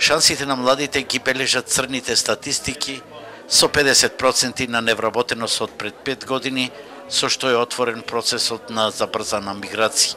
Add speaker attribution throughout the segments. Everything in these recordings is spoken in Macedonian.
Speaker 1: Шансите на младите ги бележат црните статистики со 50% на невработеност од пред 5 години, со што е отворен процесот на забрзана миграција.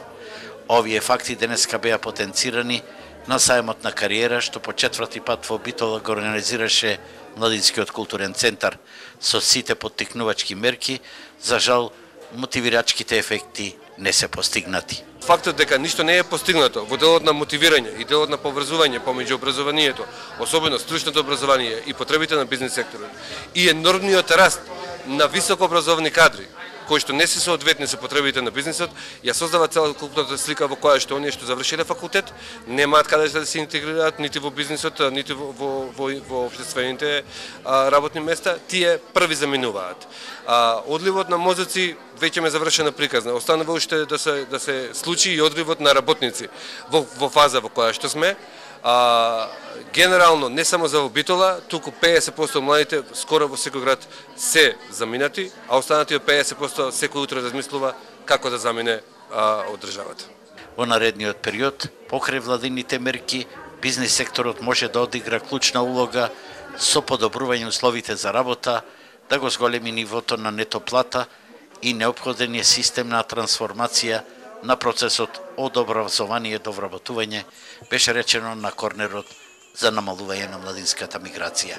Speaker 1: Овие факти денеска беа потенцирани на сајмот на кариера, што по четврти пат во Битола го организираше Младинскиот културен центар со сите поттикнувачки мерки, за жал мотивирачките ефекти не се постигнати.
Speaker 2: Фактот дека ништо не е постигнато во делот на мотивирање и делот на поврзување помеѓу образованието, особено стручното образование и потребите на бизнес секторот, и енормниот раст на високообразовни кадри, кои што не се соодветни со потребите на бизнисот, ја создава целокупната слика во која што оние што завршиле факултет немаат каде да се интегрираат нити во бизнисот, нити во во во, во обществените а, работни места, тие први заминуваат. А, одливот на мозоци веќе ме завршена приказна. Останува уште да се да се случи и одливот на работници во во фаза во која што сме а, генерално не само за Вобитола, туку 50% младите скоро во секој град се заминати, а останатиот 50% секој утро размислува како да замине а, од државата.
Speaker 1: Во наредниот период, покрај владините мерки, бизнес секторот може да одигра клучна улога со подобрување условите за работа, да го зголеми нивото на нетоплата и необходен е систем на трансформација на процесот од образование до вработување, беше речено на корнерот за намалување на младинската миграција.